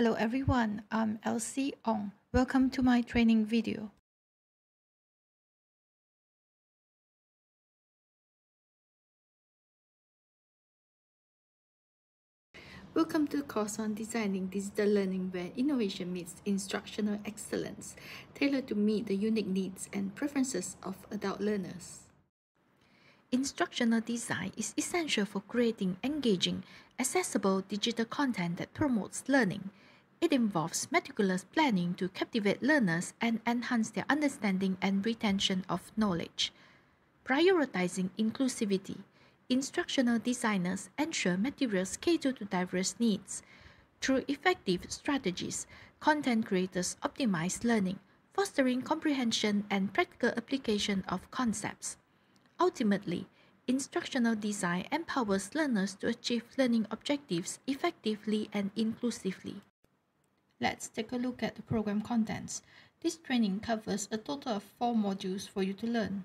Hello everyone, I'm Elsie Ong. Welcome to my training video. Welcome to the course on designing digital learning where innovation meets instructional excellence, tailored to meet the unique needs and preferences of adult learners. Instructional design is essential for creating engaging, accessible digital content that promotes learning. It involves meticulous planning to captivate learners and enhance their understanding and retention of knowledge. Prioritizing inclusivity, instructional designers ensure materials cater to diverse needs. Through effective strategies, content creators optimize learning, fostering comprehension and practical application of concepts. Ultimately, instructional design empowers learners to achieve learning objectives effectively and inclusively. Let's take a look at the program contents. This training covers a total of four modules for you to learn.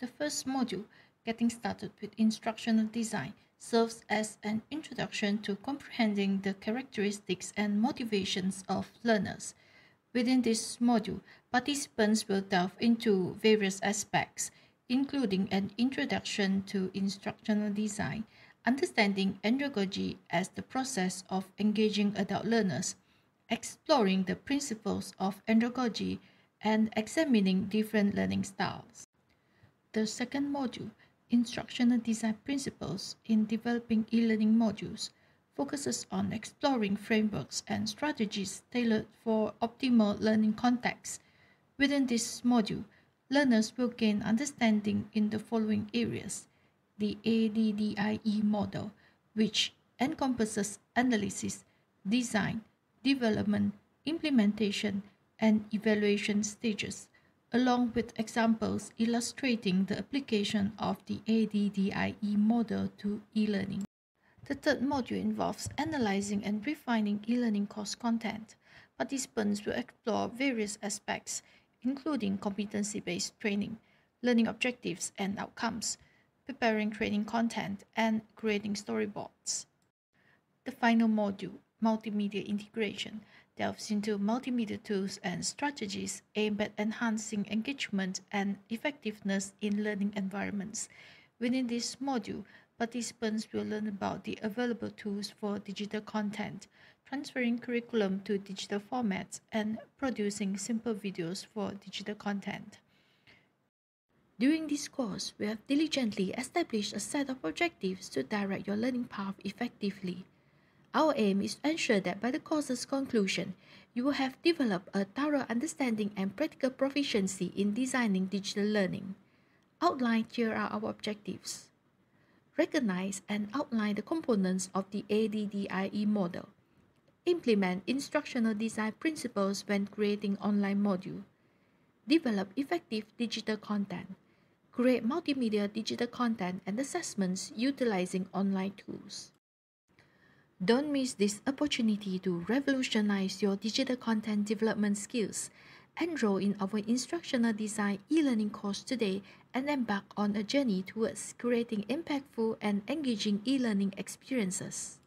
The first module, Getting Started with Instructional Design, serves as an introduction to comprehending the characteristics and motivations of learners. Within this module, participants will delve into various aspects, including an introduction to instructional design, understanding andragogy as the process of engaging adult learners, exploring the principles of andragogy, and examining different learning styles. The second module, Instructional Design Principles in Developing E-Learning Modules, focuses on exploring frameworks and strategies tailored for optimal learning contexts. Within this module, learners will gain understanding in the following areas. The ADDIE model, which encompasses analysis, design, development, implementation, and evaluation stages, along with examples illustrating the application of the ADDIE model to e-learning. The third module involves analyzing and refining e-learning course content. Participants will explore various aspects, including competency-based training, learning objectives and outcomes, preparing training content, and creating storyboards. The final module, Multimedia Integration, delves into multimedia tools and strategies aimed at enhancing engagement and effectiveness in learning environments. Within this module, participants will learn about the available tools for digital content, transferring curriculum to digital formats, and producing simple videos for digital content. During this course, we have diligently established a set of objectives to direct your learning path effectively. Our aim is to ensure that by the course's conclusion, you will have developed a thorough understanding and practical proficiency in designing digital learning. Outlined here are our objectives recognize and outline the components of the ADDIE model, implement instructional design principles when creating online module, develop effective digital content, create multimedia digital content and assessments utilizing online tools. Don't miss this opportunity to revolutionize your digital content development skills enroll in our instructional design e-learning course today and embark on a journey towards creating impactful and engaging e-learning experiences.